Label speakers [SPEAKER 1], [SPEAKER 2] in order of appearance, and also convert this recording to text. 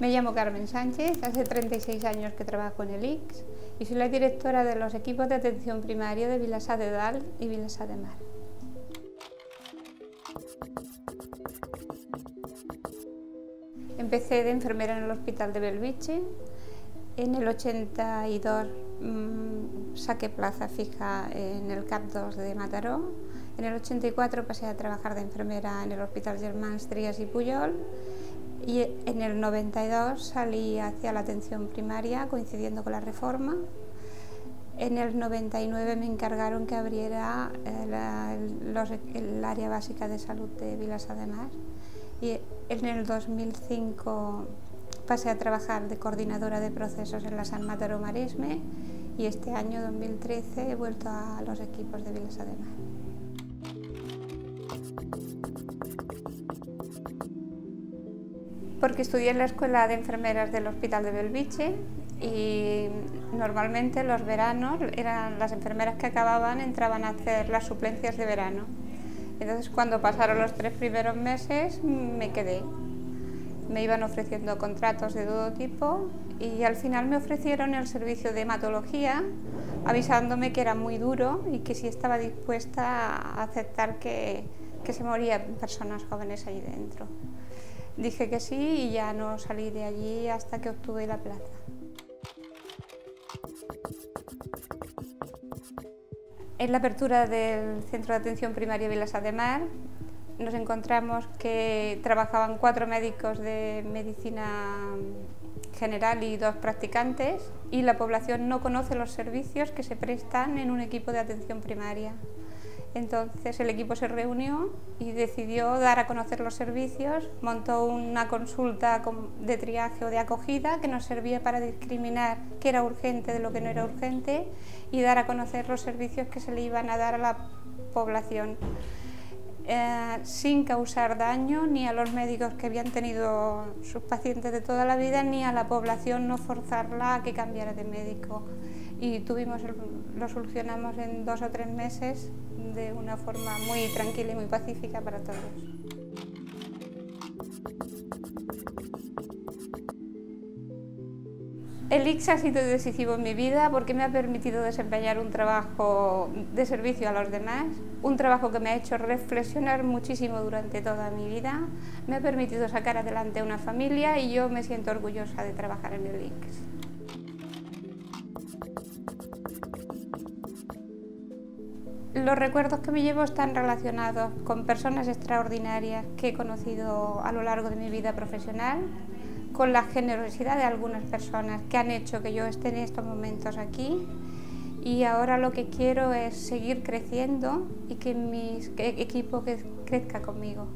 [SPEAKER 1] Me llamo Carmen Sánchez, hace 36 años que trabajo en el IX y soy la directora de los equipos de atención primaria de Vilasá de Dal y Vilasá de Mar. Empecé de enfermera en el hospital de Belviche. En el 82 mmm, saqué plaza fija en el CAP 2 de Mataró. En el 84 pasé a trabajar de enfermera en el Hospital Germán Trías y Puyol y en el 92 salí hacia la atención primaria coincidiendo con la reforma. En el 99 me encargaron que abriera el, el área básica de salud de Vilas Además y en el 2005 pasé a trabajar de coordinadora de procesos en la San Matero Marisme y este año 2013 he vuelto a los equipos de Vilas Además. porque estudié en la Escuela de Enfermeras del Hospital de Belviche y normalmente los veranos eran las enfermeras que acababan entraban a hacer las suplencias de verano. Entonces cuando pasaron los tres primeros meses me quedé. Me iban ofreciendo contratos de todo tipo y al final me ofrecieron el servicio de hematología avisándome que era muy duro y que si estaba dispuesta a aceptar que, que se morían personas jóvenes allí dentro. Dije que sí y ya no salí de allí hasta que obtuve la plaza. En la apertura del Centro de Atención Primaria Vilas de Mar nos encontramos que trabajaban cuatro médicos de medicina general y dos practicantes y la población no conoce los servicios que se prestan en un equipo de atención primaria. Entonces el equipo se reunió y decidió dar a conocer los servicios, montó una consulta de triaje o de acogida que nos servía para discriminar qué era urgente de lo que no era urgente y dar a conocer los servicios que se le iban a dar a la población. Eh, sin causar daño ni a los médicos que habían tenido sus pacientes de toda la vida ni a la población no forzarla a que cambiara de médico y tuvimos lo solucionamos en dos o tres meses de una forma muy tranquila y muy pacífica para todos. El IX ha sido decisivo en mi vida porque me ha permitido desempeñar un trabajo de servicio a los demás, un trabajo que me ha hecho reflexionar muchísimo durante toda mi vida, me ha permitido sacar adelante una familia y yo me siento orgullosa de trabajar en el IX. Los recuerdos que me llevo están relacionados con personas extraordinarias que he conocido a lo largo de mi vida profesional, con la generosidad de algunas personas que han hecho que yo esté en estos momentos aquí y ahora lo que quiero es seguir creciendo y que mi equipo crezca conmigo.